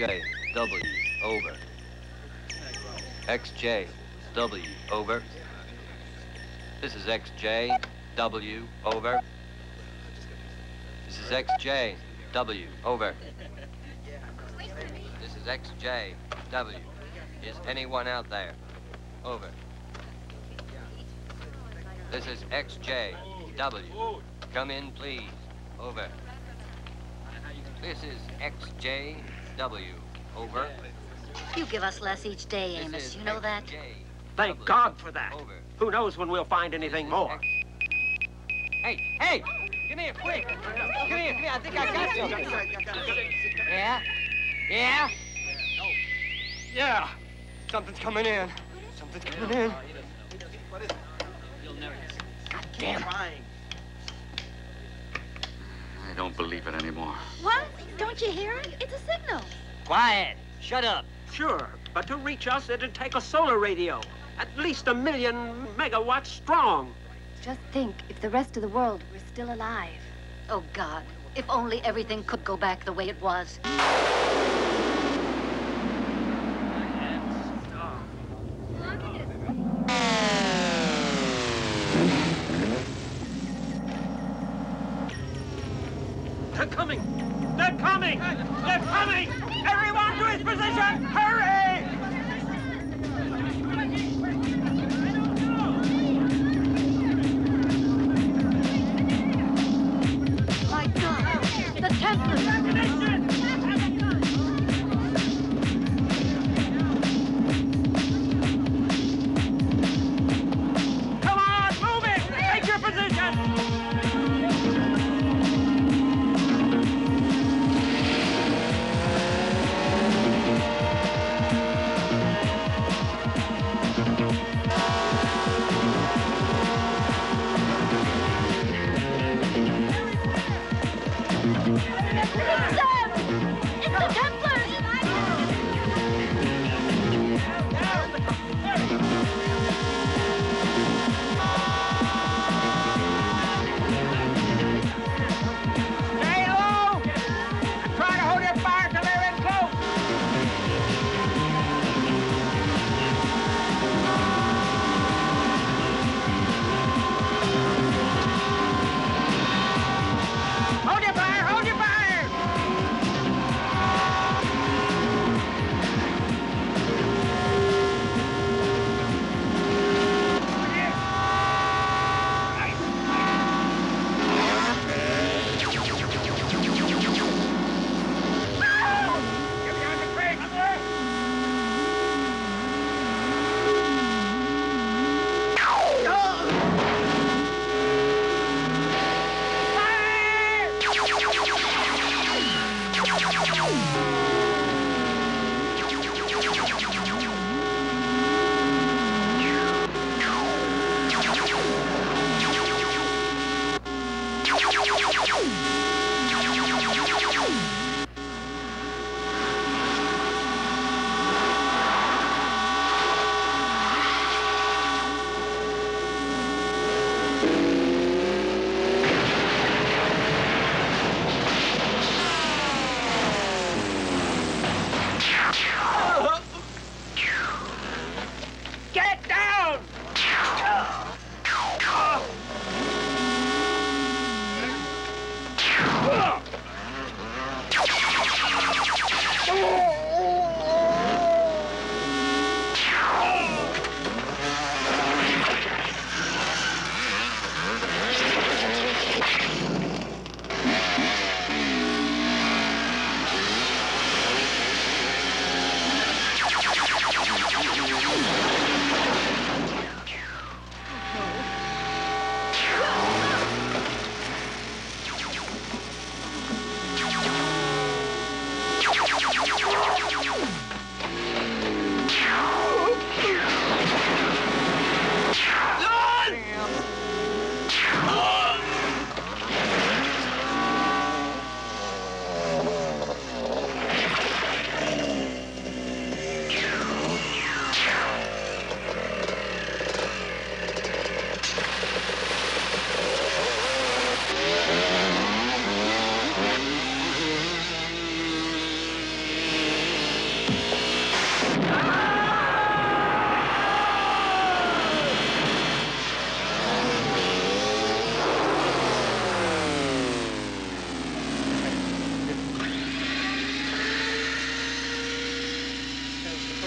XJW, over. XJW, over. This is XJW, over. This is XJW, over. This is XJW. Is anyone out there? Over. This is XJW. Come in, please. Over. This is XJW. Over. You give us less each day, Amos. You know that? XJW. Thank God for that. Over. Who knows when we'll find anything more? Hey, hey! Give me a quick! Come here, come here. I think I got something. Yeah? Yeah? Yeah, something's coming in. Something's coming in. Damn. I don't believe it anymore. What? Don't you hear it? It's a signal. Quiet! Shut up! Sure, but to reach us, it'd take a solar radio. At least a million megawatts strong. Just think if the rest of the world were still alive. Oh, God. If only everything could go back the way it was.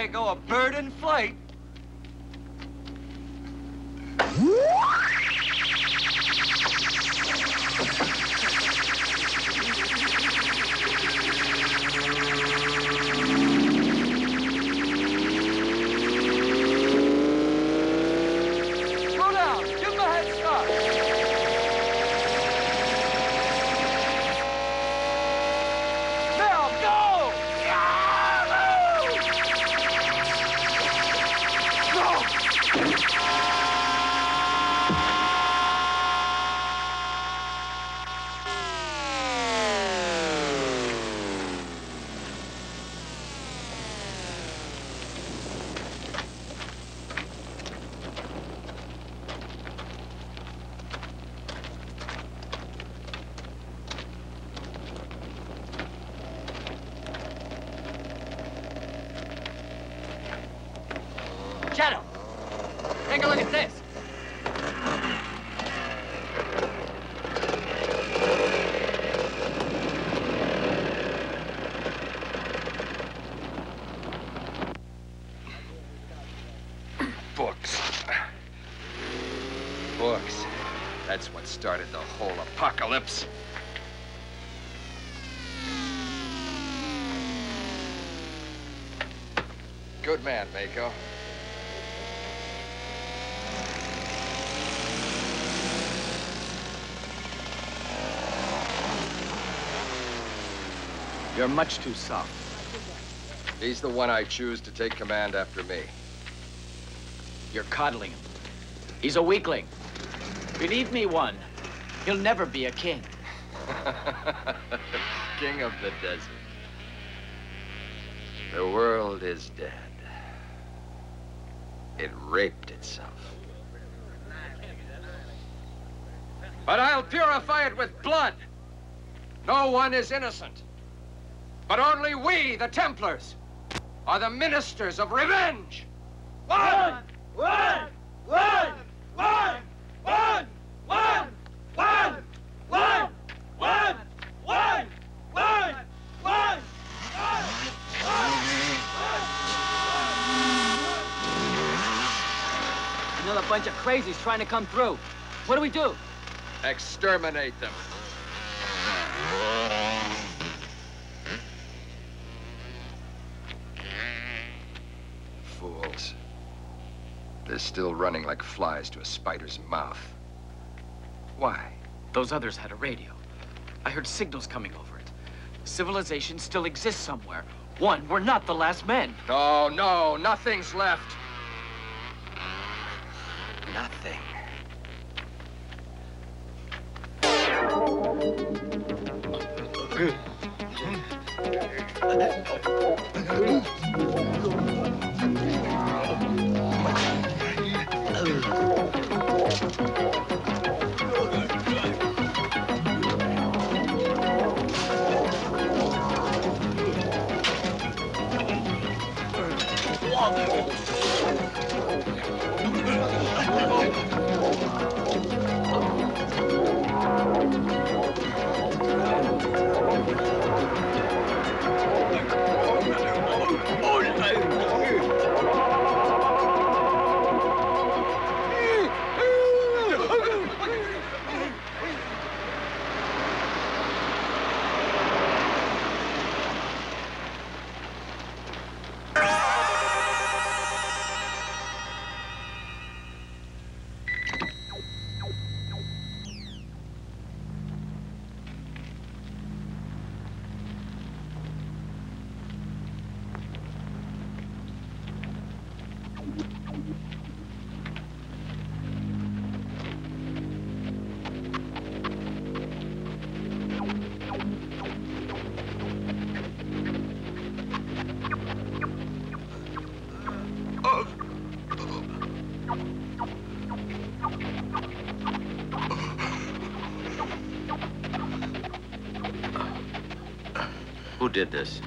May go a bird in flight. Mako. You're much too soft. He's the one I choose to take command after me. You're coddling him. He's a weakling. Believe me, one, he'll never be a king. King of the desert. The world is dead. It raped itself. But I'll purify it with blood. No one is innocent. But only we, the Templars, are the ministers of revenge. One! One! One! One! One! One! One! One! One! Bunch of crazies trying to come through. What do we do? Exterminate them. Fools. They're still running like flies to a spider's mouth. Why? Those others had a radio. I heard signals coming over it. Civilization still exists somewhere. One, we're not the last men. No, no, nothing's left. Nothing. Did this?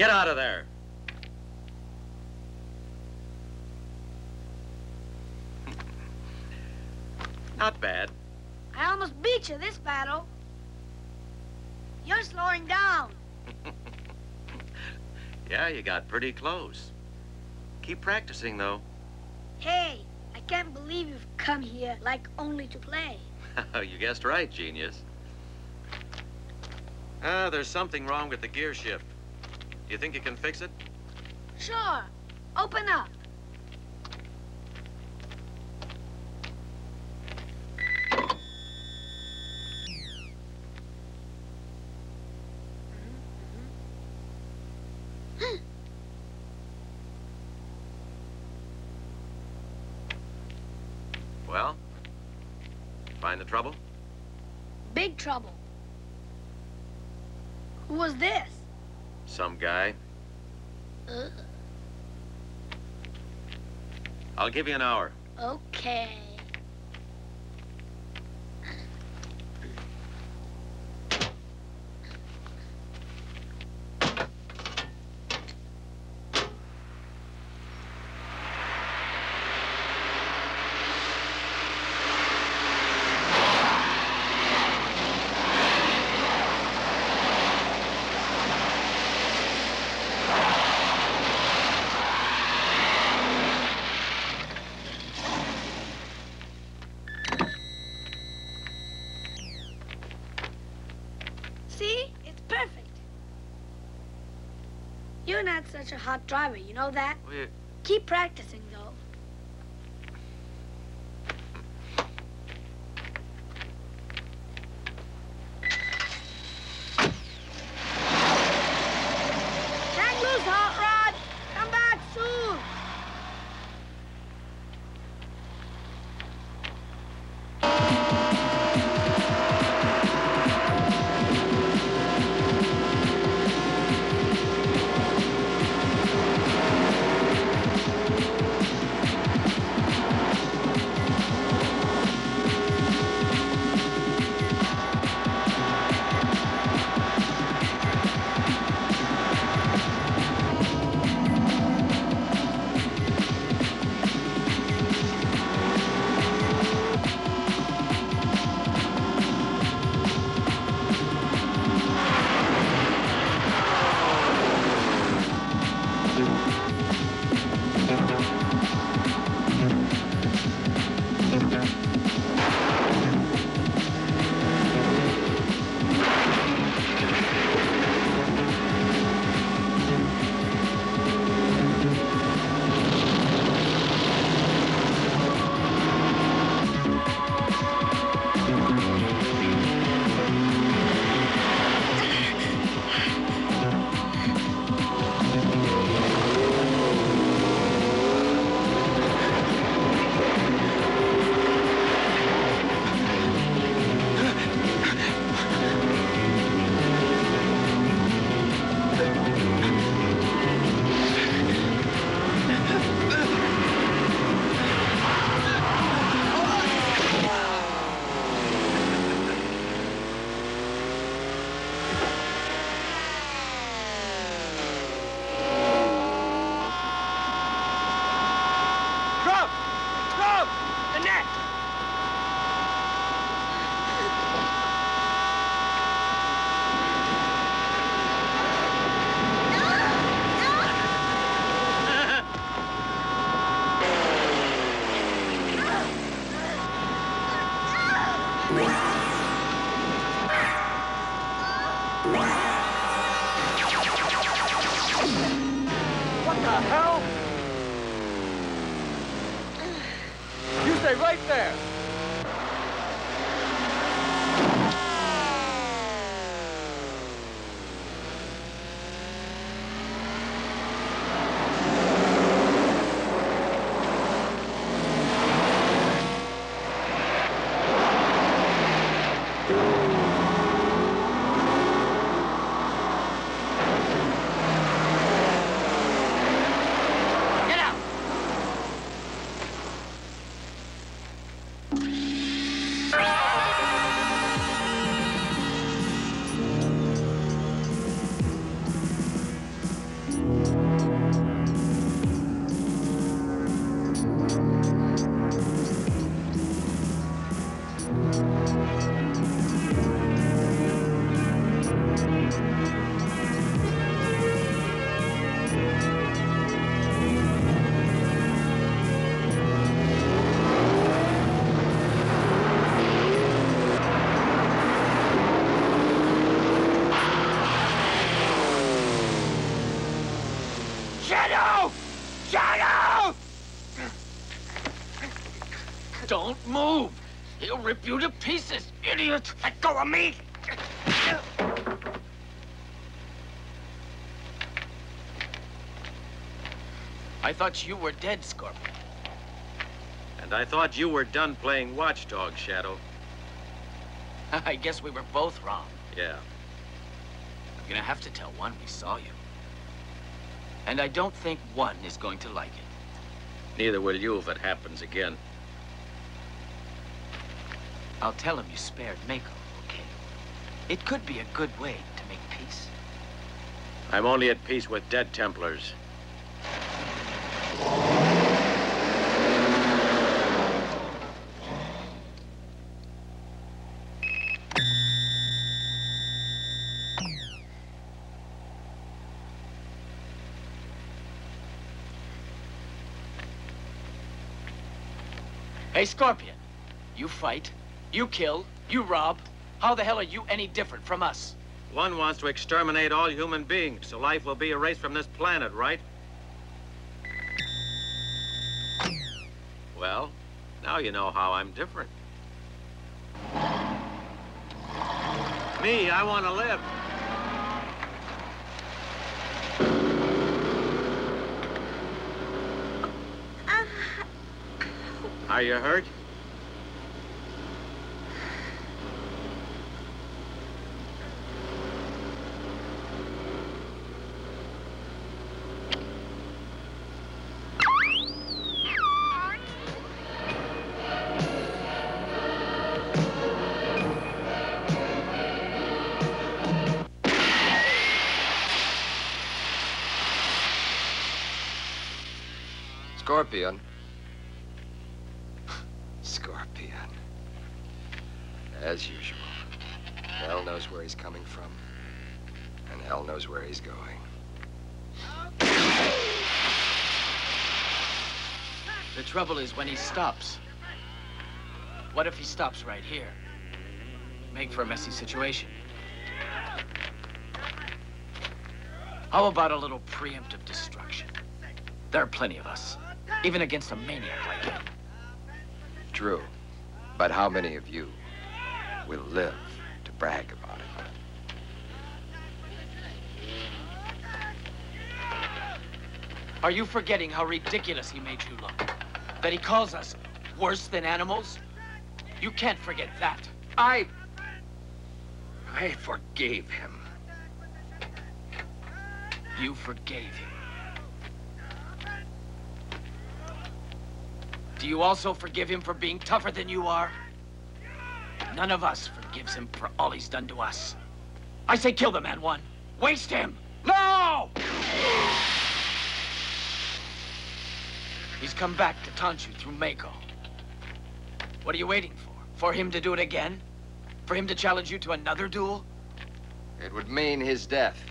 Get out of there. Not bad. I almost beat you this battle. You're slowing down. Yeah, you got pretty close. Keep practicing, though. Hey, I can't believe you've come here like only to play. you guessed right, genius. Ah, there's something wrong with the gear shift. You think you can fix it? Sure. Open up. Well, Find the trouble? Big trouble. Who was this? Some guy. Uh, I'll give you an hour. okay. See? It's perfect. You're not such a hot driver, you know that? Oh, well, you- Keep practicing, Rip you to pieces, idiot! Let go of me! I thought you were dead, Scorpion. And I thought you were done playing watchdog, Shadow. I guess we were both wrong. Yeah. I'm gonna have to tell one we saw you. And I don't think one is going to like it. Neither will you if it happens again. I'll tell him you spared Mako, okay? It could be a good way to make peace. I'm only at peace with dead Templars. Hey, Scorpion. You fight, you kill, you rob. How the hell are you any different from us? One wants to exterminate all human beings, so life will be erased from this planet, right? Well, now you know how I'm different. Me, I want to live. Uh, are you hurt? Scorpion. Scorpion. As usual. Hell knows where he's coming from. And hell knows where he's going. The trouble is when he stops. What if he stops right here? Make for a messy situation. How about a little preemptive destruction? There are plenty of us, even against a maniac like him. True. But how many of you will live to brag about it? Are you forgetting how ridiculous he made you look? That he calls us worse than animals? You can't forget that. I... I forgave him. You forgave him. Do you also forgive him for being tougher than you are? None of us forgives him for all he's done to us. I say kill the man one. Waste him. No! He's come back to taunt you through Mako. What are you waiting for? For him to do it again? For him to challenge you to another duel? It would mean his death.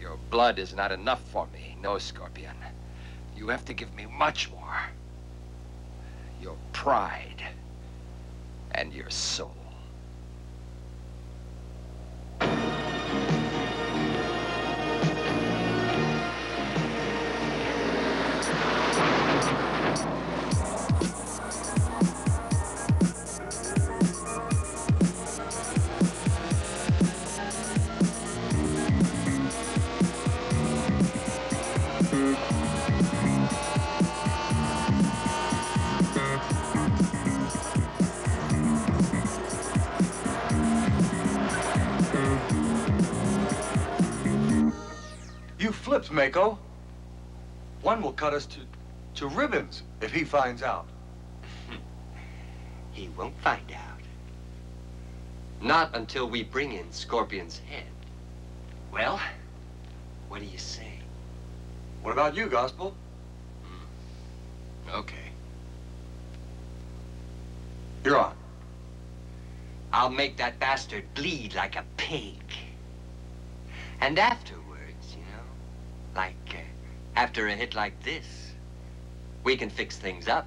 Your blood is not enough for me, no, Scorpion. You have to give me much more. Your pride and your soul. Mako. One will cut us to, to ribbons if he finds out. He won't find out. Not until we bring in Scorpion's head. Well, what do you say? What about you, Gospel? Hmm. Okay. You're on. I'll make that bastard bleed like a pig. And afterwards, after a hit like this, we can fix things up.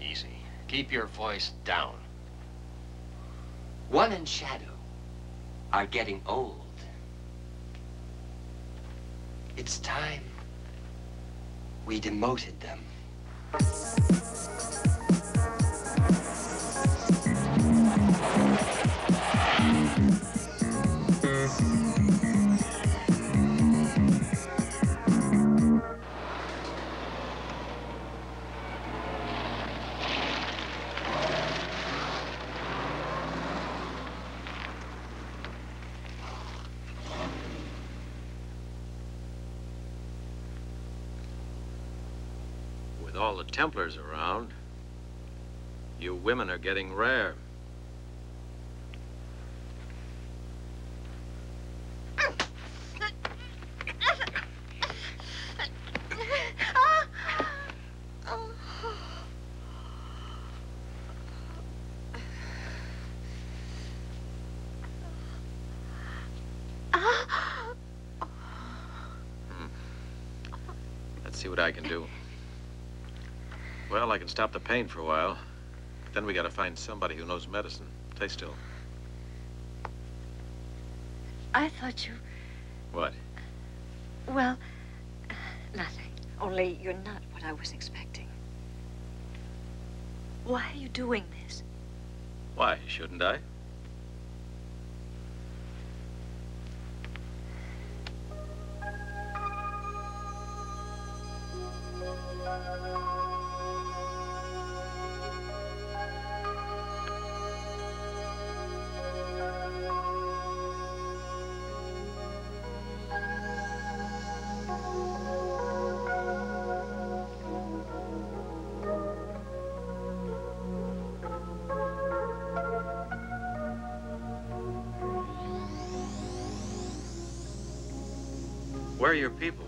Easy. Keep your voice down. One and Shadow are getting old. It's time we demoted them. Templars around, you women are getting rare. Hmm. Let's see what I can do. Well, I can stop the pain for a while. But then we gotta find somebody who knows medicine. Stay still. I thought you... What? Well, uh, nothing. Only you're not what I was expecting. Why are you doing this? Why, shouldn't I? Where are your people?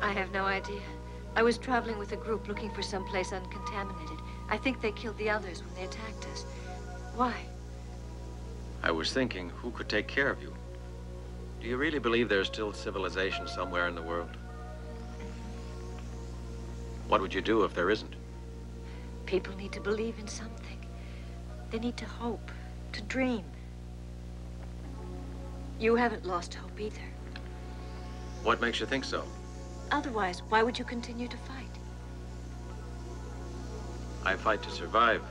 I have no idea. I was traveling with a group looking for some place uncontaminated. I think they killed the others when they attacked us. Why? I was thinking, who could take care of you? Do you really believe there's still civilization somewhere in the world? What would you do if there isn't? People need to believe in something. They need to hope, to dream. You haven't lost hope either. What makes you think so? Otherwise, why would you continue to fight? I fight to survive.